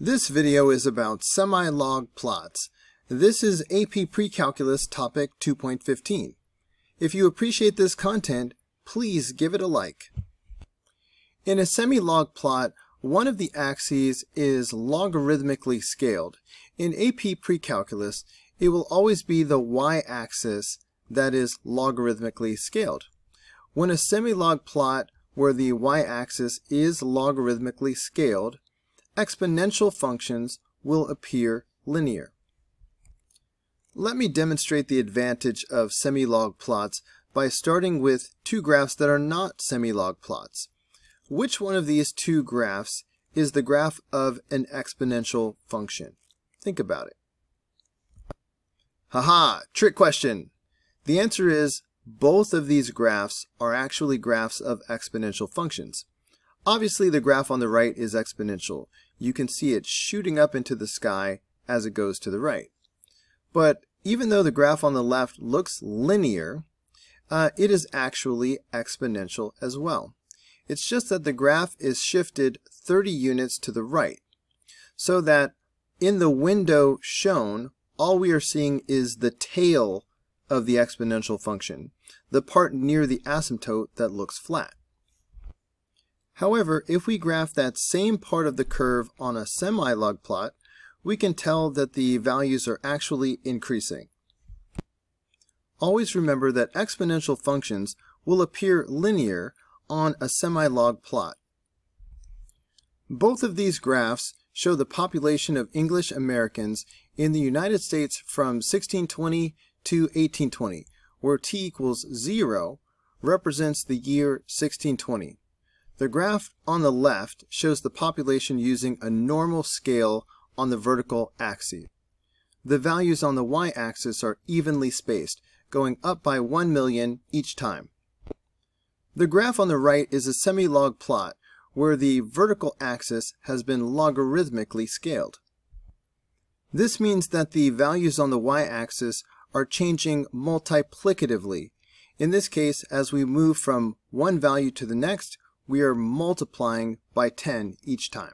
This video is about semi-log plots. This is AP Pre-Calculus Topic 2.15. If you appreciate this content, please give it a like. In a semi-log plot, one of the axes is logarithmically scaled. In AP Pre-Calculus, it will always be the y-axis that is logarithmically scaled. When a semi-log plot where the y-axis is logarithmically scaled, exponential functions will appear linear. Let me demonstrate the advantage of semi-log plots by starting with two graphs that are not semi-log plots. Which one of these two graphs is the graph of an exponential function? Think about it. Haha, trick question. The answer is both of these graphs are actually graphs of exponential functions. Obviously the graph on the right is exponential you can see it shooting up into the sky as it goes to the right. But even though the graph on the left looks linear, uh, it is actually exponential as well. It's just that the graph is shifted 30 units to the right, so that in the window shown, all we are seeing is the tail of the exponential function, the part near the asymptote that looks flat. However, if we graph that same part of the curve on a semi-log plot, we can tell that the values are actually increasing. Always remember that exponential functions will appear linear on a semi-log plot. Both of these graphs show the population of English Americans in the United States from 1620 to 1820, where t equals 0 represents the year 1620. The graph on the left shows the population using a normal scale on the vertical axis. The values on the y-axis are evenly spaced, going up by 1 million each time. The graph on the right is a semi-log plot where the vertical axis has been logarithmically scaled. This means that the values on the y-axis are changing multiplicatively. In this case, as we move from one value to the next, we are multiplying by 10 each time.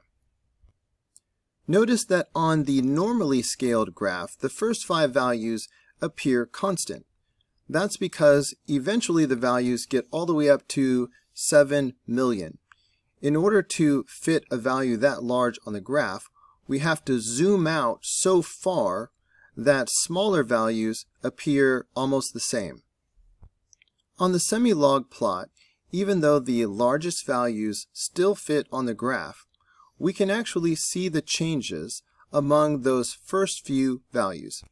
Notice that on the normally scaled graph, the first five values appear constant. That's because eventually the values get all the way up to 7 million. In order to fit a value that large on the graph, we have to zoom out so far that smaller values appear almost the same. On the semi-log plot, even though the largest values still fit on the graph, we can actually see the changes among those first few values.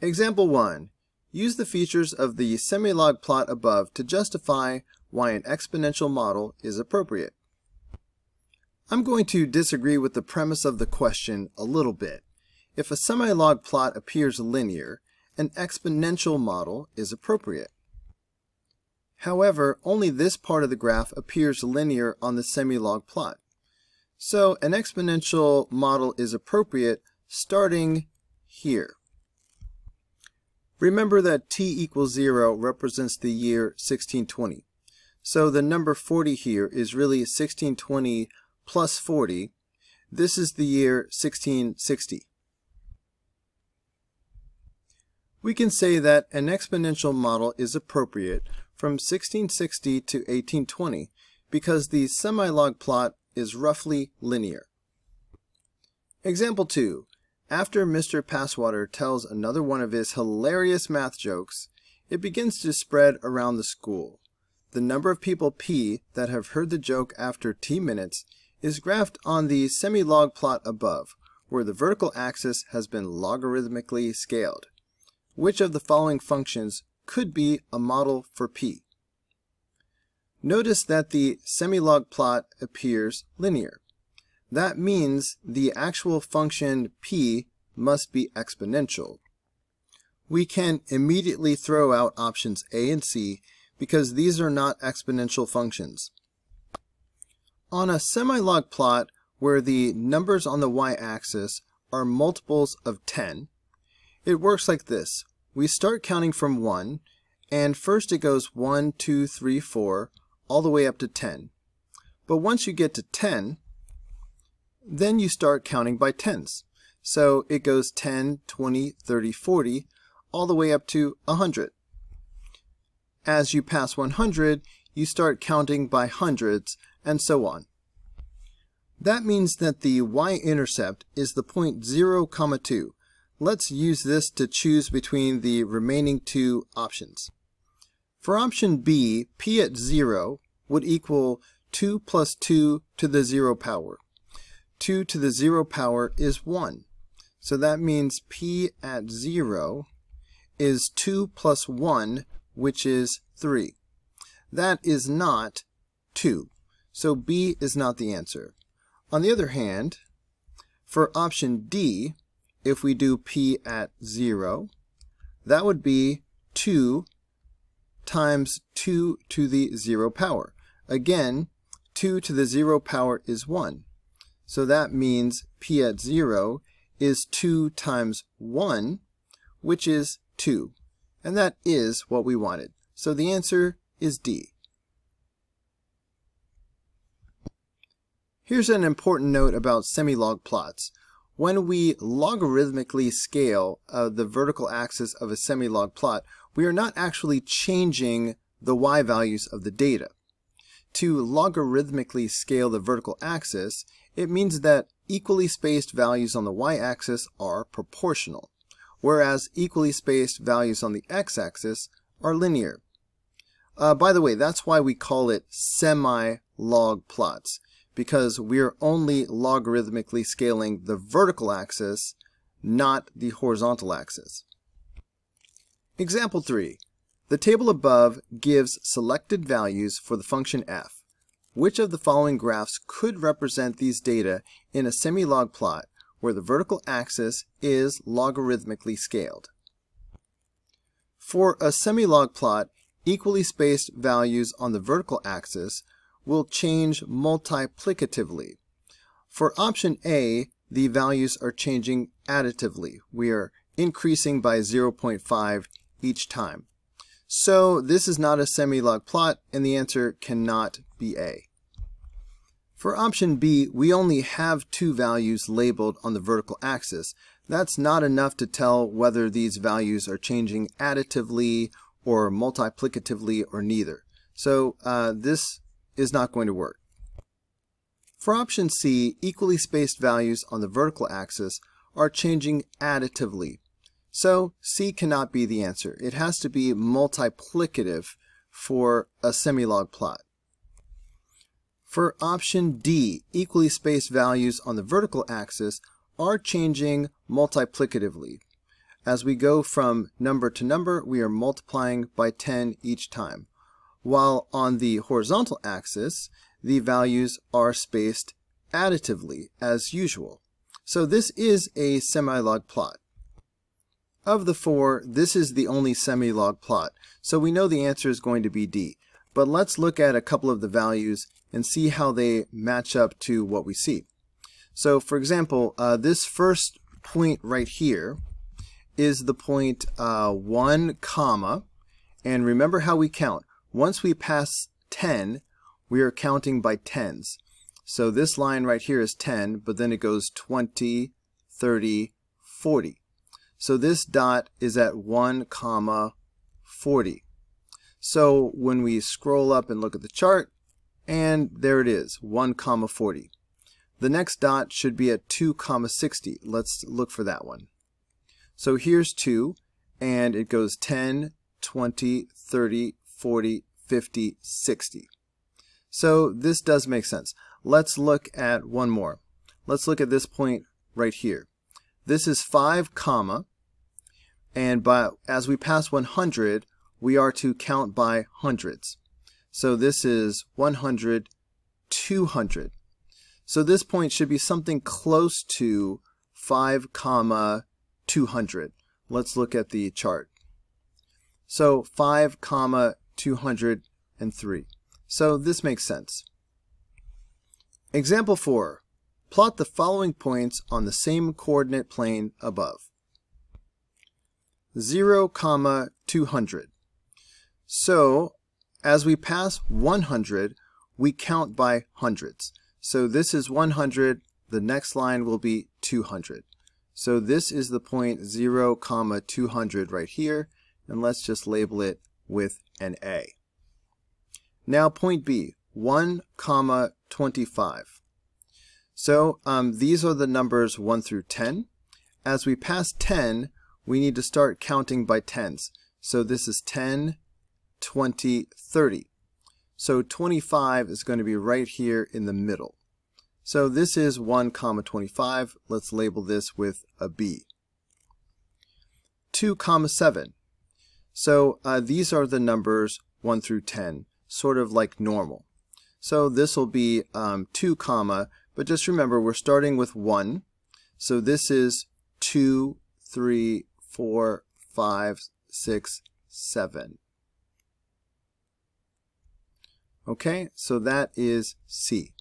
Example 1. Use the features of the semi-log plot above to justify why an exponential model is appropriate. I'm going to disagree with the premise of the question a little bit. If a semi-log plot appears linear, an exponential model is appropriate. However, only this part of the graph appears linear on the semi-log plot. So an exponential model is appropriate starting here. Remember that t equals 0 represents the year 1620. So the number 40 here is really 1620 plus 40. This is the year 1660. We can say that an exponential model is appropriate from 1660 to 1820 because the semi-log plot is roughly linear. Example 2. After Mr. Passwater tells another one of his hilarious math jokes, it begins to spread around the school. The number of people P that have heard the joke after T minutes is graphed on the semi-log plot above, where the vertical axis has been logarithmically scaled. Which of the following functions could be a model for P. Notice that the semi-log plot appears linear. That means the actual function P must be exponential. We can immediately throw out options A and C because these are not exponential functions. On a semi-log plot where the numbers on the y-axis are multiples of 10, it works like this we start counting from 1, and first it goes 1, 2, 3, 4, all the way up to 10. But once you get to 10, then you start counting by tens. So it goes 10, 20, 30, 40, all the way up to 100. As you pass 100, you start counting by hundreds, and so on. That means that the y-intercept is the point 0, comma 2. Let's use this to choose between the remaining two options. For option B, p at 0 would equal 2 plus 2 to the 0 power. 2 to the 0 power is 1. So that means p at 0 is 2 plus 1, which is 3. That is not 2. So B is not the answer. On the other hand, for option D, if we do P at 0, that would be 2 times 2 to the 0 power. Again, 2 to the 0 power is 1. So that means P at 0 is 2 times 1, which is 2. And that is what we wanted. So the answer is D. Here's an important note about semilog plots. When we logarithmically scale uh, the vertical axis of a semi-log plot, we are not actually changing the y values of the data. To logarithmically scale the vertical axis, it means that equally spaced values on the y-axis are proportional, whereas equally spaced values on the x-axis are linear. Uh, by the way, that's why we call it semi-log plots, because we're only logarithmically scaling the vertical axis, not the horizontal axis. Example 3. The table above gives selected values for the function f. Which of the following graphs could represent these data in a semi-log plot where the vertical axis is logarithmically scaled? For a semi-log plot, equally spaced values on the vertical axis will change multiplicatively. For option A, the values are changing additively. We are increasing by 0.5 each time. So this is not a semi-log plot, and the answer cannot be A. For option B, we only have two values labeled on the vertical axis. That's not enough to tell whether these values are changing additively or multiplicatively or neither. So uh, this is not going to work. For option C, equally spaced values on the vertical axis are changing additively. So C cannot be the answer. It has to be multiplicative for a semilog plot. For option D, equally spaced values on the vertical axis are changing multiplicatively. As we go from number to number, we are multiplying by 10 each time while on the horizontal axis, the values are spaced additively as usual. So this is a semi-log plot. Of the four, this is the only semi-log plot, so we know the answer is going to be D. But let's look at a couple of the values and see how they match up to what we see. So for example, uh, this first point right here is the point uh, 1 comma, and remember how we count. Once we pass 10, we are counting by tens. So this line right here is 10, but then it goes 20, 30, 40. So this dot is at 1 comma 40. So when we scroll up and look at the chart, and there it is, 1 comma 40. The next dot should be at 2 comma 60. Let's look for that one. So here's 2, and it goes 10, 20, 30, 40, 50, 60. So this does make sense. Let's look at one more. Let's look at this point right here. This is 5 comma, and by, as we pass 100, we are to count by hundreds. So this is 100, 200. So this point should be something close to 5 comma 200. Let's look at the chart. So 5 comma 203. So this makes sense. Example 4. Plot the following points on the same coordinate plane above. 0, comma 200. So as we pass 100, we count by hundreds. So this is 100, the next line will be 200. So this is the point 0, comma 200 right here, and let's just label it with an A. Now point B, 1, comma 25. So um, these are the numbers 1 through 10. As we pass 10, we need to start counting by tens. So this is 10, 20, 30. So 25 is going to be right here in the middle. So this is 1 comma 25. Let's label this with a B. 2 comma 7. So uh, these are the numbers 1 through 10, sort of like normal. So this will be um, 2 comma, but just remember we're starting with 1. So this is 2, 3, 4, 5, 6, 7. Okay, so that is C.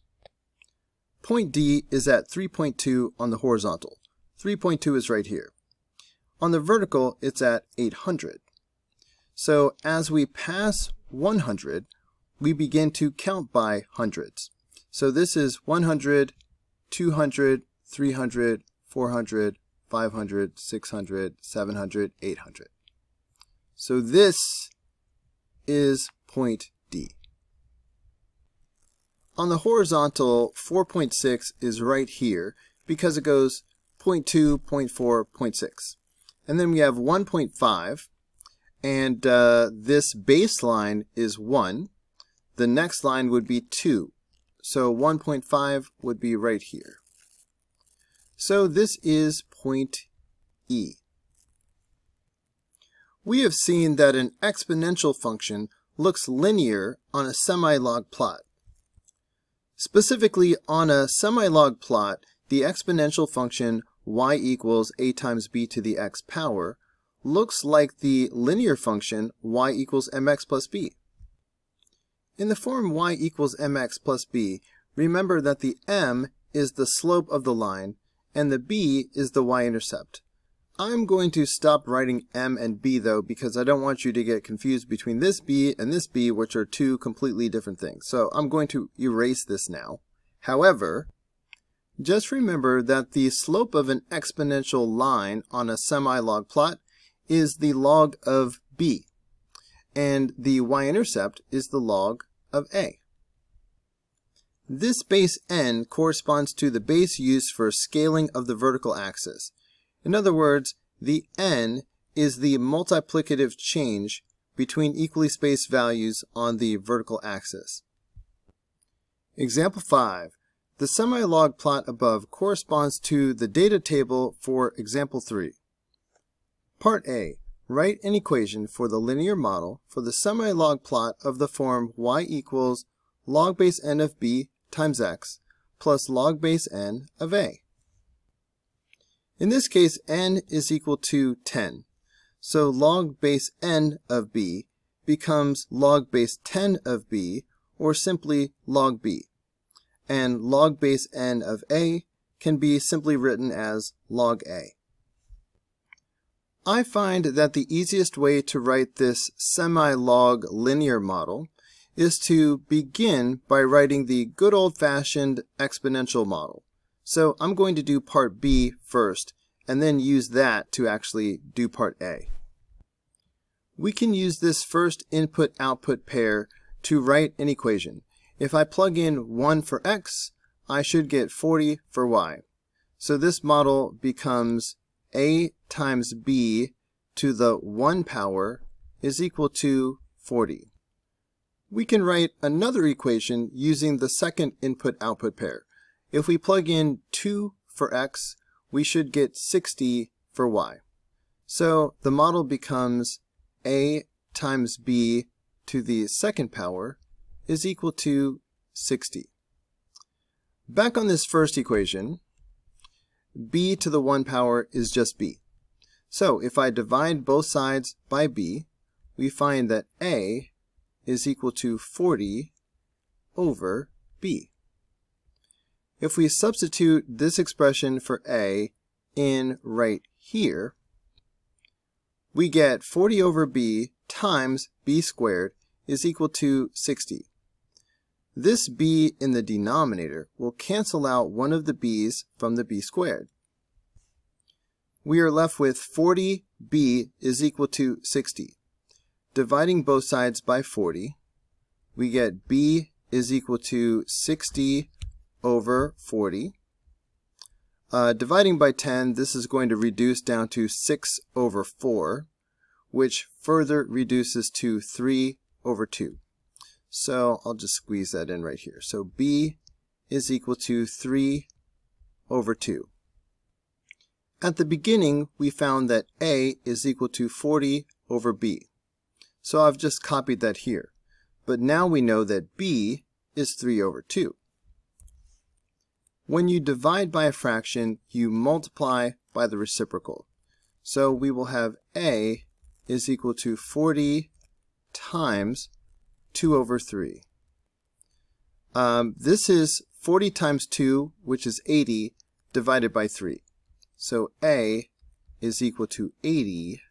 Point D is at 3.2 on the horizontal. 3.2 is right here. On the vertical, it's at 800. So as we pass 100, we begin to count by hundreds. So this is 100, 200, 300, 400, 500, 600, 700, 800. So this is point D. On the horizontal, 4.6 is right here because it goes 0.2, 0.4, 0.6. And then we have 1.5, and uh, this baseline is 1. The next line would be 2. So 1.5 would be right here. So this is point E. We have seen that an exponential function looks linear on a semi-log plot. Specifically, on a semi-log plot, the exponential function y equals a times b to the x power looks like the linear function y equals mx plus b. In the form y equals mx plus b, remember that the m is the slope of the line and the b is the y-intercept. I'm going to stop writing m and b though because I don't want you to get confused between this b and this b which are two completely different things. So I'm going to erase this now. However, just remember that the slope of an exponential line on a semi-log plot is the log of b, and the y-intercept is the log of a. This base n corresponds to the base used for scaling of the vertical axis. In other words, the n is the multiplicative change between equally spaced values on the vertical axis. Example 5. The semi-log plot above corresponds to the data table for example 3. Part A. Write an equation for the linear model for the semi-log plot of the form y equals log base n of b times x plus log base n of a. In this case, n is equal to 10. So log base n of b becomes log base 10 of b, or simply log b. And log base n of a can be simply written as log a. I find that the easiest way to write this semi-log linear model is to begin by writing the good old-fashioned exponential model. So I'm going to do part B first, and then use that to actually do part A. We can use this first input-output pair to write an equation. If I plug in 1 for x, I should get 40 for y. So this model becomes a times b to the 1 power is equal to 40. We can write another equation using the second input-output pair. If we plug in 2 for x, we should get 60 for y. So the model becomes a times b to the second power is equal to 60. Back on this first equation, b to the 1 power is just b. So if I divide both sides by b, we find that a is equal to 40 over b. If we substitute this expression for a in right here, we get 40 over b times b squared is equal to 60. This b in the denominator will cancel out one of the b's from the b squared. We are left with 40b is equal to 60. Dividing both sides by 40, we get b is equal to 60 over 40. Uh, dividing by 10, this is going to reduce down to 6 over 4, which further reduces to 3 over 2. So I'll just squeeze that in right here. So b is equal to 3 over 2. At the beginning, we found that a is equal to 40 over b. So I've just copied that here. But now we know that b is 3 over 2. When you divide by a fraction, you multiply by the reciprocal. So we will have a is equal to 40 times 2 over 3. Um, this is 40 times 2, which is 80, divided by 3. So A is equal to 80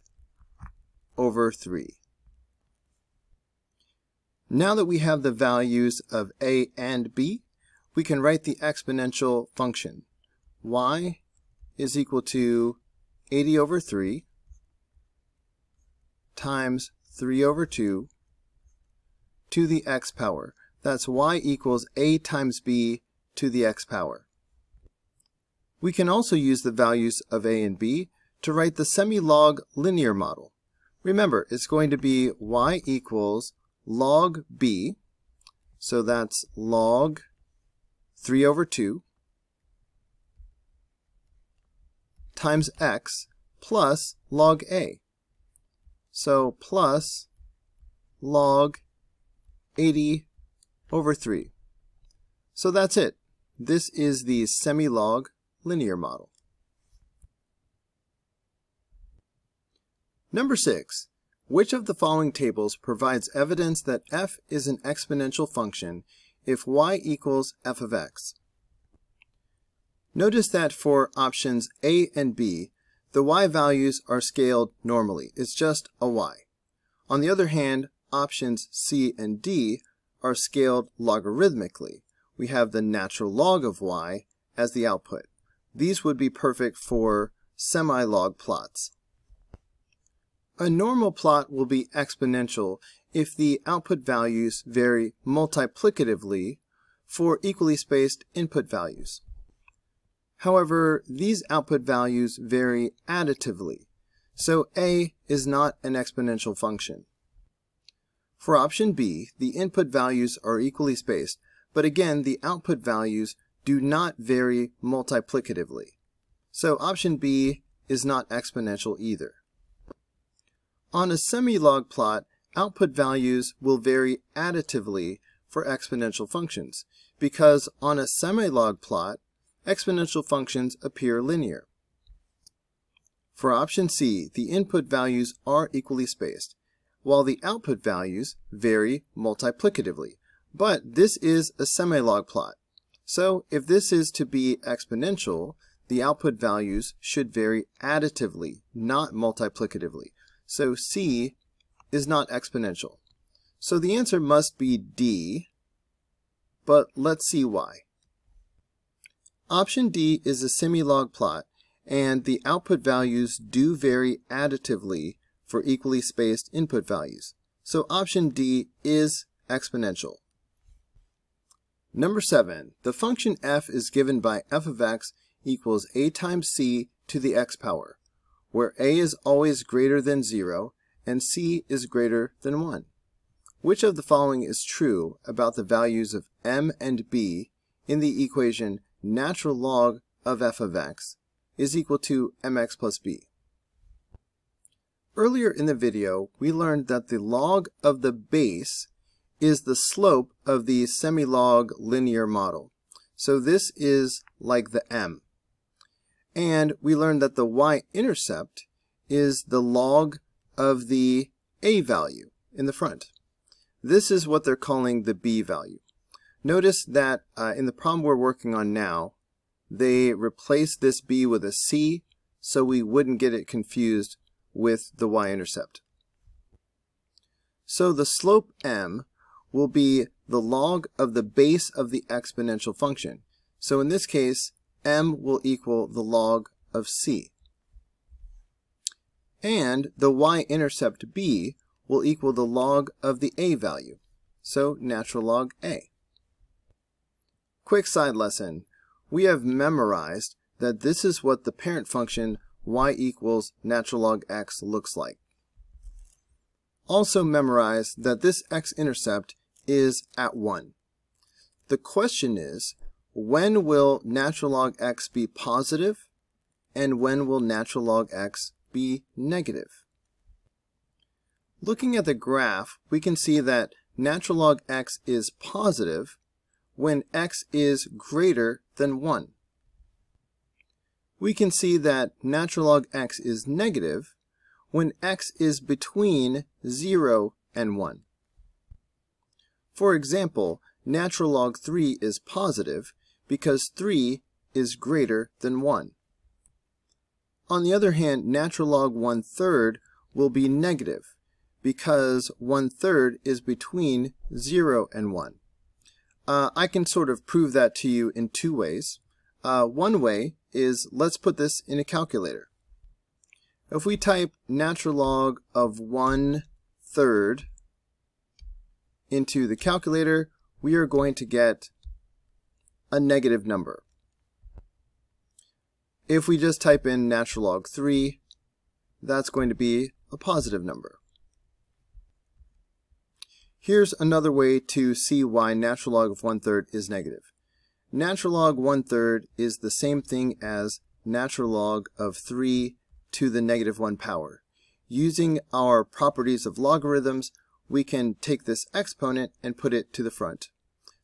over 3. Now that we have the values of A and B, we can write the exponential function. y is equal to 80 over 3 times 3 over 2 to the x power. That's y equals a times b to the x power. We can also use the values of a and b to write the semi-log linear model. Remember, it's going to be y equals log b, so that's log 3 over 2 times x plus log a. So plus log 80 over 3. So that's it. This is the semi-log linear model. Number 6. Which of the following tables provides evidence that f is an exponential function if y equals f of x? Notice that for options A and B, the y values are scaled normally. It's just a y. On the other hand, options C and D are scaled logarithmically. We have the natural log of y as the output. These would be perfect for semi-log plots. A normal plot will be exponential if the output values vary multiplicatively for equally spaced input values. However, these output values vary additively, so a is not an exponential function. For option B, the input values are equally spaced, but again, the output values do not vary multiplicatively. So option B is not exponential either. On a semi-log plot, output values will vary additively for exponential functions, because on a semi-log plot, exponential functions appear linear. For option C, the input values are equally spaced, while the output values vary multiplicatively. But this is a semi-log plot. So if this is to be exponential, the output values should vary additively, not multiplicatively. So C is not exponential. So the answer must be D, but let's see why. Option D is a semi-log plot, and the output values do vary additively for equally spaced input values. So option D is exponential. Number 7. The function f is given by f of x equals a times c to the x power, where a is always greater than 0 and c is greater than 1. Which of the following is true about the values of m and b in the equation natural log of f of x is equal to mx plus b? Earlier in the video, we learned that the log of the base is the slope of the semi-log linear model. So this is like the m. And we learned that the y-intercept is the log of the a value in the front. This is what they're calling the b value. Notice that uh, in the problem we're working on now, they replaced this b with a c so we wouldn't get it confused with the y-intercept. So the slope m will be the log of the base of the exponential function. So in this case, m will equal the log of c. And the y-intercept b will equal the log of the a value, so natural log a. Quick side lesson. We have memorized that this is what the parent function y equals natural log x looks like. Also memorize that this x-intercept is at 1. The question is, when will natural log x be positive and when will natural log x be negative? Looking at the graph, we can see that natural log x is positive when x is greater than 1. We can see that natural log x is negative when x is between 0 and 1. For example, natural log 3 is positive because 3 is greater than 1. On the other hand, natural log 1 third will be negative because 1 third is between 0 and 1. Uh, I can sort of prove that to you in two ways. Uh, one way is let's put this in a calculator. If we type natural log of 1 third into the calculator, we are going to get a negative number. If we just type in natural log 3, that's going to be a positive number. Here's another way to see why natural log of 1 third is negative. Natural log 1 third is the same thing as natural log of 3 to the negative 1 power. Using our properties of logarithms, we can take this exponent and put it to the front.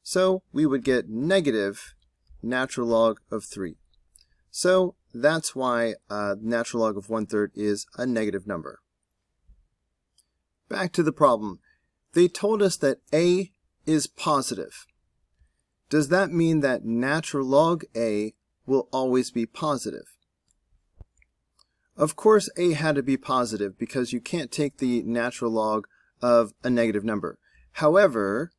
So we would get negative natural log of 3. So that's why uh, natural log of 1 third is a negative number. Back to the problem they told us that a is positive. Does that mean that natural log a will always be positive? Of course a had to be positive because you can't take the natural log of a negative number. However,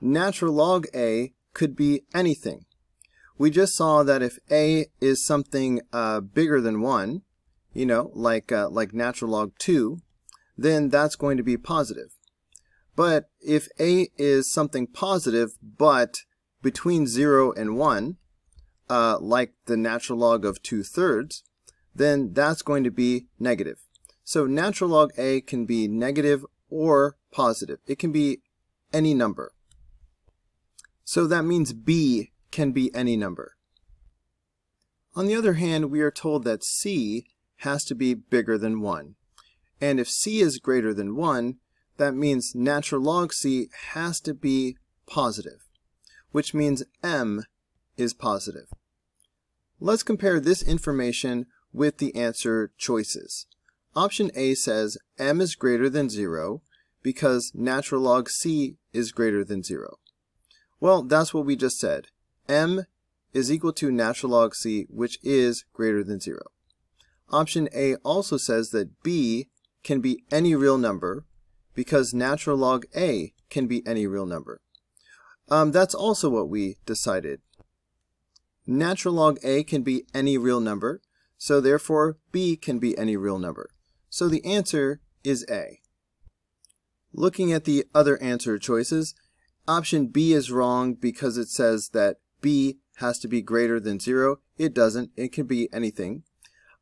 natural log a could be anything. We just saw that if a is something uh, bigger than 1, you know, like, uh, like natural log 2, then that's going to be positive. But if a is something positive, but between 0 and 1, uh, like the natural log of 2 thirds, then that's going to be negative. So natural log a can be negative or positive. It can be any number. So that means b can be any number. On the other hand, we are told that c has to be bigger than 1. And if c is greater than 1, that means natural log c has to be positive, which means m is positive. Let's compare this information with the answer choices. Option A says m is greater than 0 because natural log c is greater than 0. Well, that's what we just said. m is equal to natural log c, which is greater than 0. Option A also says that b can be any real number, because natural log a can be any real number. Um, that's also what we decided. Natural log a can be any real number, so therefore b can be any real number. So the answer is A. Looking at the other answer choices, option B is wrong because it says that b has to be greater than 0. It doesn't. It can be anything.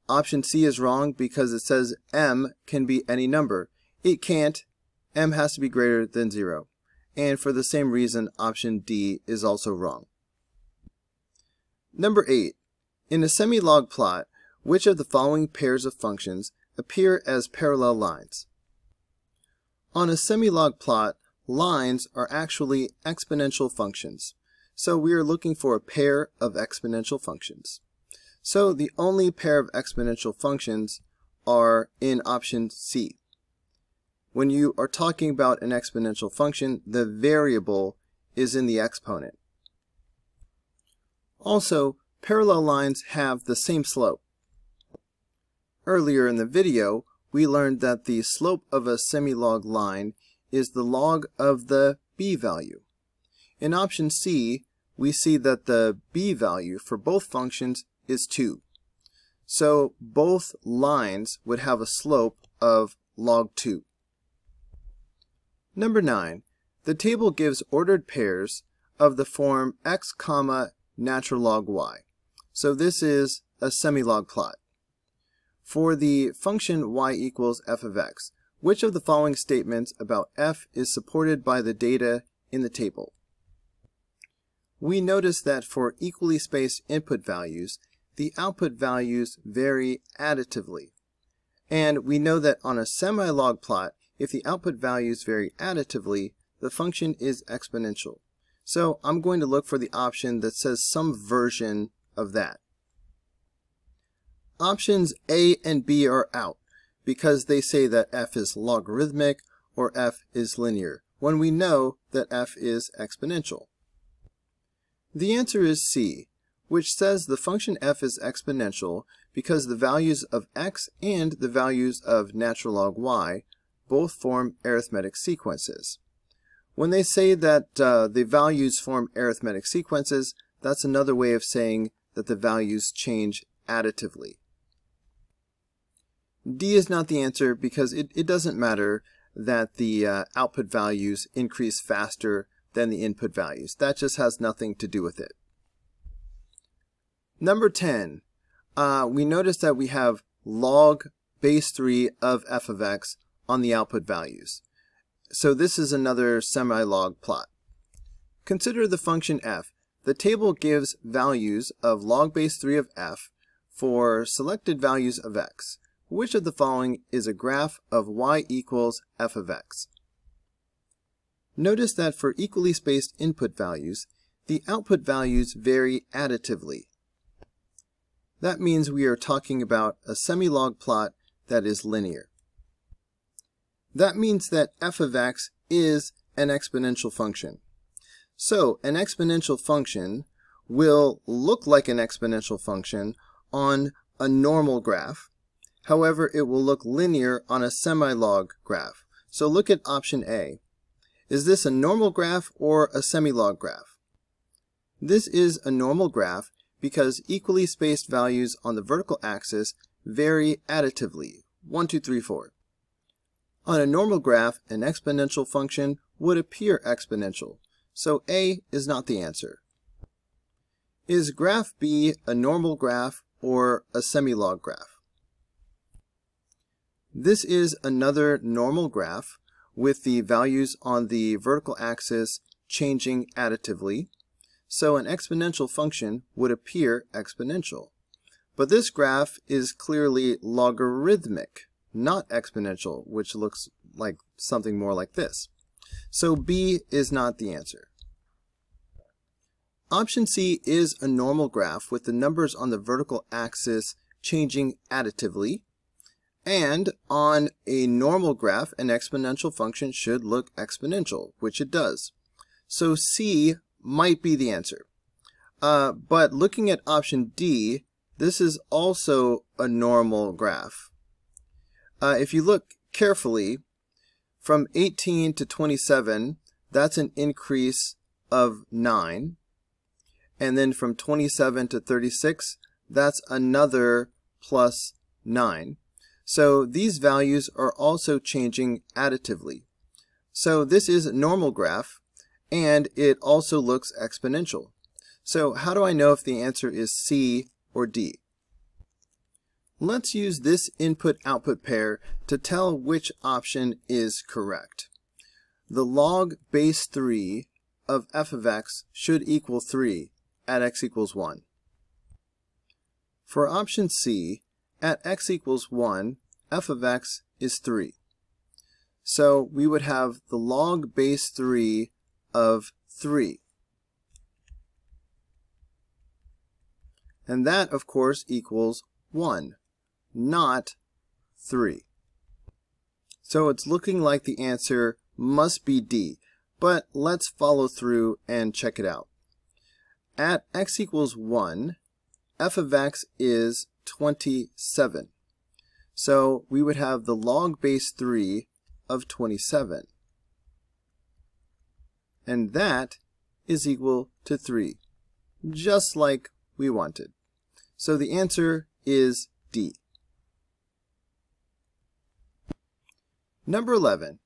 Option C is wrong because it says m can be any number. It can't m has to be greater than 0. And for the same reason, option D is also wrong. Number 8. In a semi-log plot, which of the following pairs of functions appear as parallel lines? On a semi-log plot, lines are actually exponential functions. So we are looking for a pair of exponential functions. So the only pair of exponential functions are in option C. When you are talking about an exponential function, the variable is in the exponent. Also, parallel lines have the same slope. Earlier in the video, we learned that the slope of a semi-log line is the log of the b value. In option C, we see that the b value for both functions is 2. So both lines would have a slope of log 2. Number 9. The table gives ordered pairs of the form x comma natural log y. So this is a semilog plot. For the function y equals f of x, which of the following statements about f is supported by the data in the table? We notice that for equally spaced input values, the output values vary additively. And we know that on a semi-log plot, if the output values vary additively, the function is exponential. So I'm going to look for the option that says some version of that. Options A and B are out because they say that f is logarithmic or f is linear, when we know that f is exponential. The answer is C, which says the function f is exponential because the values of x and the values of natural log y both form arithmetic sequences. When they say that uh, the values form arithmetic sequences, that's another way of saying that the values change additively. D is not the answer because it, it doesn't matter that the uh, output values increase faster than the input values. That just has nothing to do with it. Number 10, uh, we notice that we have log base 3 of f of x on the output values. So this is another semi-log plot. Consider the function f. The table gives values of log base 3 of f for selected values of x. Which of the following is a graph of y equals f of x? Notice that for equally spaced input values, the output values vary additively. That means we are talking about a semi-log plot that is linear. That means that f of x is an exponential function. So an exponential function will look like an exponential function on a normal graph, However, it will look linear on a semi-log graph. So look at option A. Is this a normal graph or a semi-log graph? This is a normal graph because equally spaced values on the vertical axis vary additively, 1, 2, 3, 4. On a normal graph, an exponential function would appear exponential, so A is not the answer. Is graph B a normal graph or a semi-log graph? This is another normal graph with the values on the vertical axis changing additively. So an exponential function would appear exponential. But this graph is clearly logarithmic, not exponential, which looks like something more like this. So B is not the answer. Option C is a normal graph with the numbers on the vertical axis changing additively, and on a normal graph, an exponential function should look exponential, which it does. So C might be the answer. Uh, but looking at option D, this is also a normal graph. Uh, if you look carefully, from 18 to 27, that's an increase of 9. And then from 27 to 36, that's another plus 9. So these values are also changing additively. So this is a normal graph, and it also looks exponential. So how do I know if the answer is C or D? Let's use this input-output pair to tell which option is correct. The log base 3 of f of x should equal 3 at x equals 1. For option C, at x equals 1, f of x is 3. So we would have the log base 3 of 3. And that, of course, equals 1, not 3. So it's looking like the answer must be D, but let's follow through and check it out. At x equals 1, f of x is 27. So we would have the log base 3 of 27. And that is equal to 3, just like we wanted. So the answer is D. Number 11.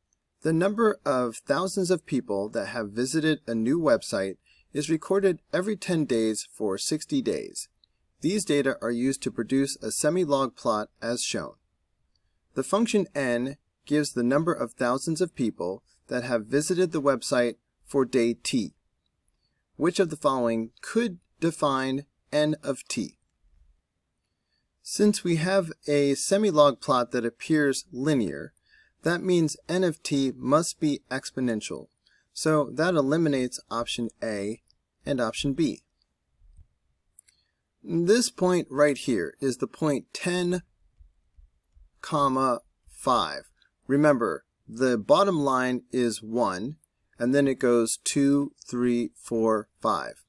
The number of thousands of people that have visited a new website is recorded every 10 days for 60 days. These data are used to produce a semi-log plot as shown. The function n gives the number of thousands of people that have visited the website for day t. Which of the following could define n of t? Since we have a semi-log plot that appears linear, that means n of t must be exponential. So that eliminates option A and option B. This point right here is the point 10 comma 5. Remember, the bottom line is 1, and then it goes 2, 3, 4, 5.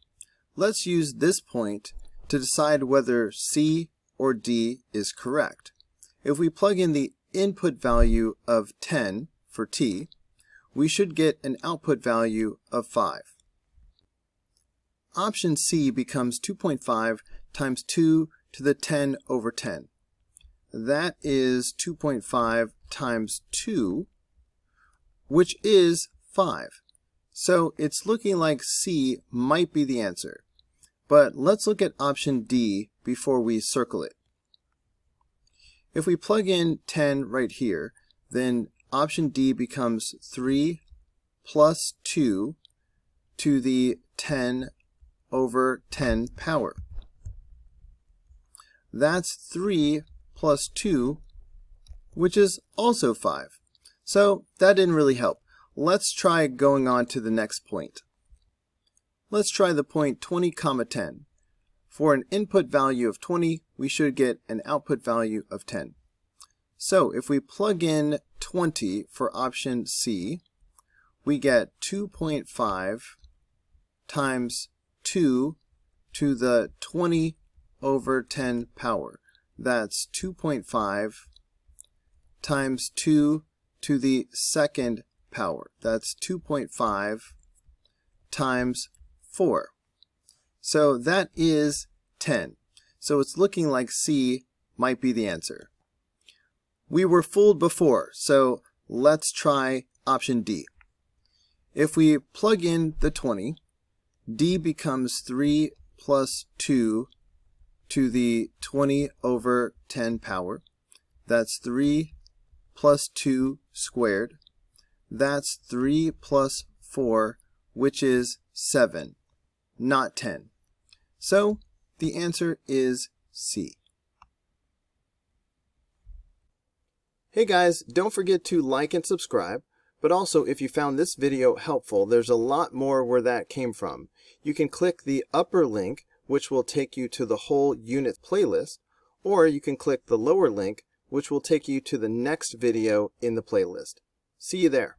Let's use this point to decide whether C or D is correct. If we plug in the input value of 10 for T, we should get an output value of 5. Option C becomes 2.5 times 2 to the 10 over 10. That is 2.5 times 2, which is 5. So it's looking like C might be the answer. But let's look at option D before we circle it. If we plug in 10 right here, then option D becomes 3 plus 2 to the 10 over 10 power. That's 3 plus 2, which is also 5. So that didn't really help. Let's try going on to the next point. Let's try the point 20 comma 10. For an input value of 20, we should get an output value of 10. So if we plug in 20 for option C, we get 2.5 times 2 to the 20 over 10 power. That's 2.5 times 2 to the second power. That's 2.5 times 4. So that is 10. So it's looking like C might be the answer. We were fooled before, so let's try option D. If we plug in the 20, D becomes 3 plus 2 to the 20 over 10 power. That's 3 plus 2 squared. That's 3 plus 4, which is 7, not 10. So the answer is C. Hey guys, don't forget to like and subscribe, but also if you found this video helpful, there's a lot more where that came from. You can click the upper link, which will take you to the whole unit playlist, or you can click the lower link, which will take you to the next video in the playlist. See you there.